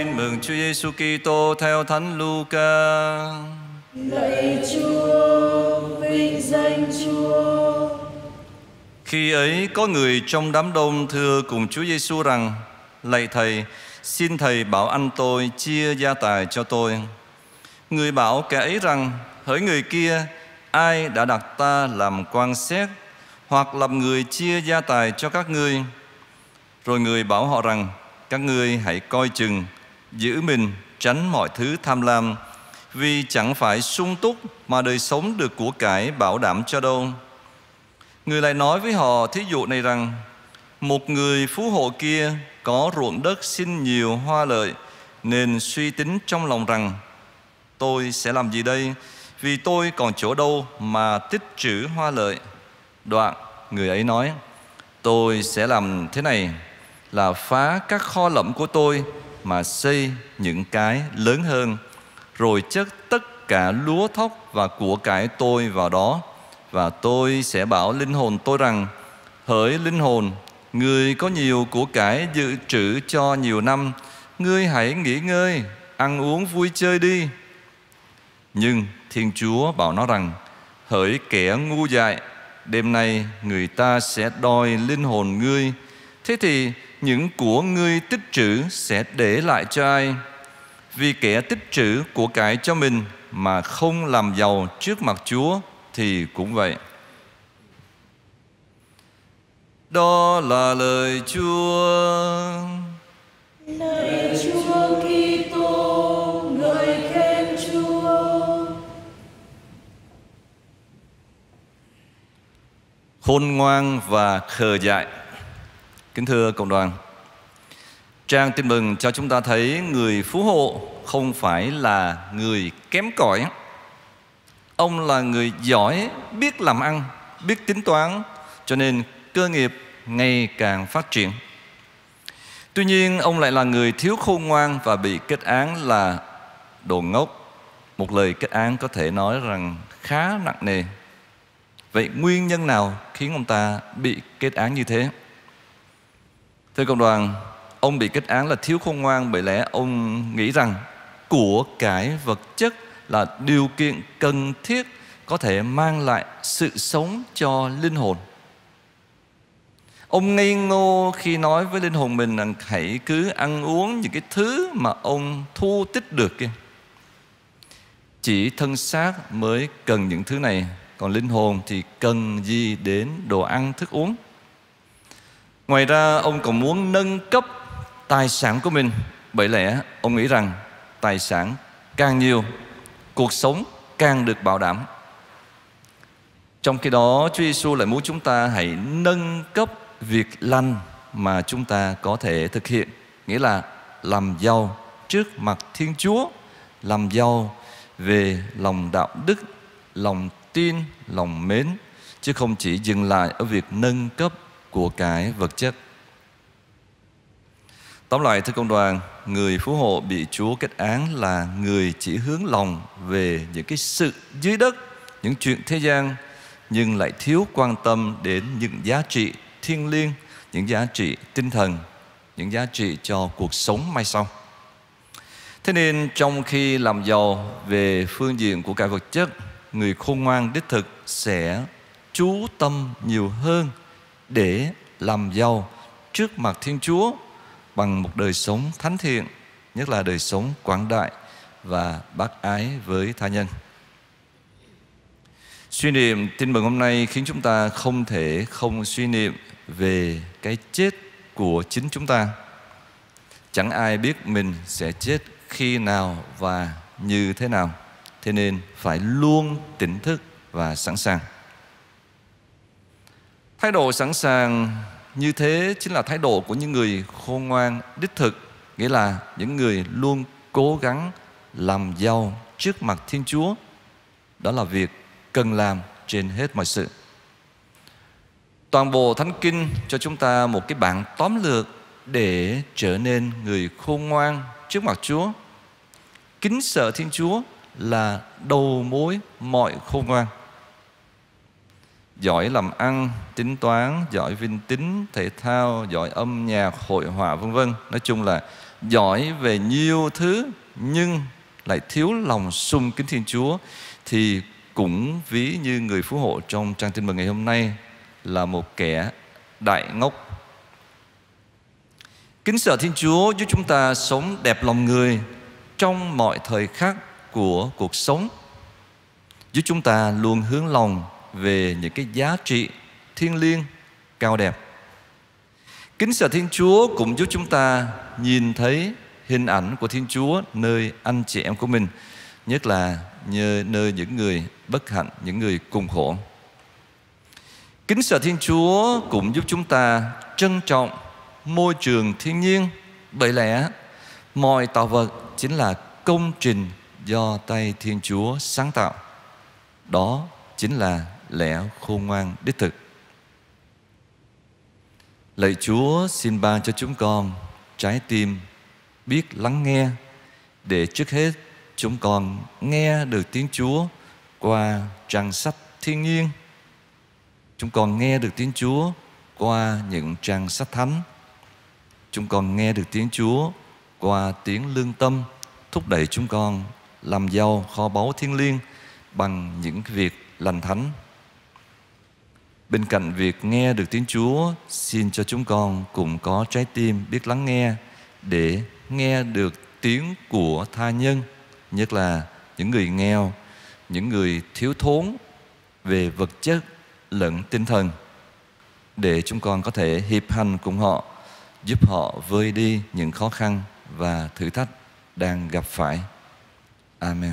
Tin mừng Chúa Giêsu Kitô theo Thánh Luca. Lạy Chúa, vinh danh Chúa. Khi ấy có người trong đám đông thưa cùng Chúa Giêsu rằng: Lạy thầy, xin thầy bảo anh tôi chia gia tài cho tôi. Người bảo kẻ ấy rằng: Hỡi người kia, ai đã đặt ta làm quan xét hoặc làm người chia gia tài cho các ngươi? Rồi người bảo họ rằng: Các ngươi hãy coi chừng, giữ mình tránh mọi thứ tham lam, vì chẳng phải sung túc mà đời sống được của cải bảo đảm cho đâu. Người lại nói với họ thí dụ này rằng Một người phú hộ kia có ruộng đất xin nhiều hoa lợi Nên suy tính trong lòng rằng Tôi sẽ làm gì đây? Vì tôi còn chỗ đâu mà tích trữ hoa lợi? Đoạn người ấy nói Tôi sẽ làm thế này Là phá các kho lẫm của tôi mà xây những cái lớn hơn. Rồi chất tất cả lúa thóc và của cải tôi vào đó, và tôi sẽ bảo linh hồn tôi rằng, Hỡi linh hồn, Người có nhiều của cải dự trữ cho nhiều năm, Ngươi hãy nghỉ ngơi, Ăn uống vui chơi đi. Nhưng Thiên Chúa bảo nó rằng, Hỡi kẻ ngu dại, Đêm nay người ta sẽ đòi linh hồn ngươi. Thế thì những của ngươi tích trữ sẽ để lại cho ai Vì kẻ tích trữ của cải cho mình Mà không làm giàu trước mặt Chúa thì cũng vậy. Đó là lời Chúa. Lạy Chúa Kitô, ngợi khen Chúa. Khôn ngoan và khờ dại. Kính thưa cộng đoàn, Trang tin mừng cho chúng ta thấy người phú hộ không phải là người kém cỏi Ông là người giỏi, biết làm ăn, biết tính toán, cho nên cơ nghiệp ngày càng phát triển. Tuy nhiên, ông lại là người thiếu khôn ngoan và bị kết án là đồ ngốc. Một lời kết án có thể nói rằng khá nặng nề. Vậy nguyên nhân nào khiến ông ta bị kết án như thế? Thưa cộng đoàn, ông bị kết án là thiếu khôn ngoan bởi lẽ ông nghĩ rằng của cải vật chất là điều kiện cần thiết có thể mang lại sự sống cho linh hồn. Ông ngây ngô khi nói với linh hồn mình rằng hãy cứ ăn uống những cái thứ mà ông thu tích được kia. Chỉ thân xác mới cần những thứ này, còn linh hồn thì cần gì đến đồ ăn thức uống. Ngoài ra ông còn muốn nâng cấp tài sản của mình Bởi lẽ ông nghĩ rằng tài sản càng nhiều cuộc sống càng được bảo đảm. Trong khi đó, Chúa Giêsu lại muốn chúng ta hãy nâng cấp việc lành mà chúng ta có thể thực hiện, nghĩa là làm giàu trước mặt Thiên Chúa, làm giàu về lòng đạo đức, lòng tin, lòng mến, chứ không chỉ dừng lại ở việc nâng cấp của cái vật chất. Tóm lại thưa công đoàn, người phú hộ bị Chúa kết án là người chỉ hướng lòng về những cái sự dưới đất, những chuyện thế gian nhưng lại thiếu quan tâm đến những giá trị thiêng liêng, những giá trị tinh thần, những giá trị cho cuộc sống mai sau. Thế nên trong khi làm giàu về phương diện của cái vật chất, người khôn ngoan đích thực sẽ chú tâm nhiều hơn để làm giàu trước mặt Thiên Chúa bằng một đời sống thánh thiện, nhất là đời sống quảng đại và bác ái với tha nhân. Suy niệm tin mừng hôm nay khiến chúng ta không thể không suy niệm về cái chết của chính chúng ta. Chẳng ai biết mình sẽ chết khi nào và như thế nào. Thế nên phải luôn tỉnh thức và sẵn sàng. Thái độ sẵn sàng như thế chính là thái độ của những người khôn ngoan, đích thực, nghĩa là những người luôn cố gắng làm giàu trước mặt thiên chúa. Đó là việc cần làm trên hết mọi sự. Toàn bộ thánh kinh cho chúng ta một cái bản tóm lược để trở nên người khôn ngoan trước mặt chúa. Kính sợ thiên chúa là đầu mối mọi khôn ngoan giỏi làm ăn, tính toán, giỏi vinh tính, thể thao, giỏi âm nhạc, hội họa vân vân. Nói chung là giỏi về nhiều thứ nhưng lại thiếu lòng sung kính Thiên Chúa thì cũng ví như người phú hộ trong trang tin mừng ngày hôm nay là một kẻ đại ngốc. Kính sợ Thiên Chúa giúp chúng ta sống đẹp lòng người trong mọi thời khắc của cuộc sống. Giúp chúng ta luôn hướng lòng về những cái giá trị thiêng liêng cao đẹp. Kính sợ Thiên Chúa cũng giúp chúng ta nhìn thấy hình ảnh của Thiên Chúa nơi anh chị em của mình, nhất là nhờ nơi những người bất hạnh, những người cùng khổ. Kính sợ Thiên Chúa cũng giúp chúng ta trân trọng môi trường thiên nhiên bởi lẽ mọi tạo vật chính là công trình do tay Thiên Chúa sáng tạo. Đó chính là lẽ khôn ngoan, đích thực. Lạy Chúa, xin ban cho chúng con trái tim biết lắng nghe, để trước hết chúng con nghe được tiếng Chúa qua trang sách thiên nhiên. Chúng con nghe được tiếng Chúa qua những trang sách thánh. Chúng con nghe được tiếng Chúa qua tiếng lương tâm thúc đẩy chúng con làm giàu kho báu thiên liêng bằng những việc lành thánh. Bên cạnh việc nghe được tiếng Chúa, xin cho chúng con cùng có trái tim biết lắng nghe để nghe được tiếng của tha nhân, nhất là những người nghèo, những người thiếu thốn về vật chất lẫn tinh thần để chúng con có thể hiệp hành cùng họ giúp họ vơi đi những khó khăn và thử thách đang gặp phải. Amen.